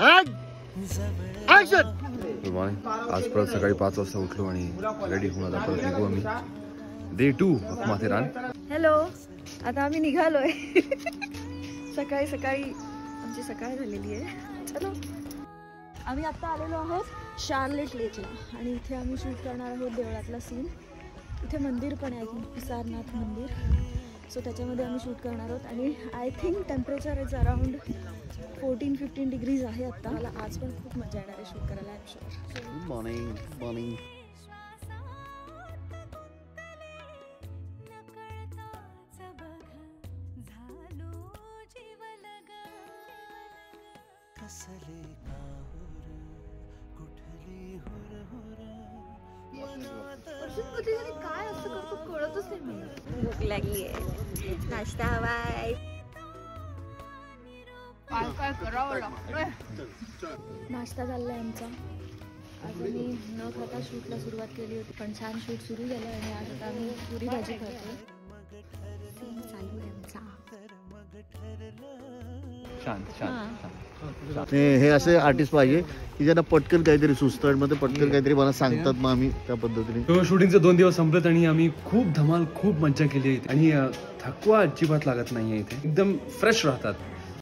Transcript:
Good morning आज परत सकाळी पाच वाजता उठलो आणि रेडी होऊन आता परत निघू आम्ही. डे टू माथेरान हॅलो आता आम्ही निघालोय. सकाळी सकाळी आमची सकाळ झालेली आहे. चलो. आम्ही आत्ता आलेलो आहोत शार्लेट लेकला आणि इथे आम्ही शूट करणार आहोत देवळातला सीन इथे मंदिर पण आहे की सारनाथ मंदिर. सो त्याच्यामध्ये आम्ही शूट करणार आहोत. आणि I think temperature is around fourteen fifteen degrees आहे आत्ता. मला आज पण खूप मजा येणार आहे शूट करायला I sure good morning morning कसले काहुर कुठली हुर हुर मनात काय असं करतो कळतच नाही भूक लागली आहे. नाश्ता हवाय. नाश्ता झालाय आमचा. आज आम्ही न खाता शूटला सुरुवात केली होती पण छान शूट सुरू झालं आणि आज आता आम्ही पुरी भाजी खातो चालू आहे आमचा. छान छान हे हे असे आर्टिस्ट पाहिजे की ज्यांना पटकन काहीतरी सुचतं मध्ये मग ते पटकन काहीतरी मला सांगतात मग आम्ही त्या पद्धतीने. शूटिंगचे दोन दिवस संपलेत आणि आम्ही खूप धमाल खूप मज्जा केली आहे आणि थकवा अजिबात लागत नाहीये इथे. एकदम फ्रेश राहतात.